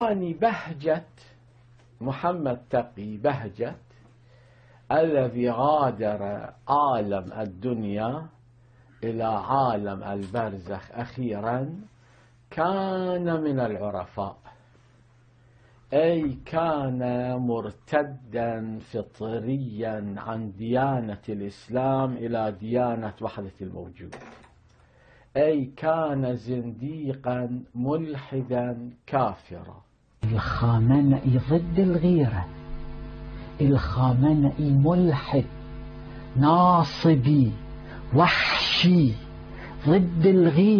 ثاني بهجة محمد تقي بهجة الذي غادر عالم الدنيا إلى عالم البرزخ أخيرا كان من العرفاء. أي كان مرتدا فطريا عن ديانة الإسلام إلى ديانة وحدة الوجود أي كان زنديقا ملحدا كافرا. الخامنئي ضد الغيرة. الخامنئي ملحد ناصبي وحشي ضد الغيرة.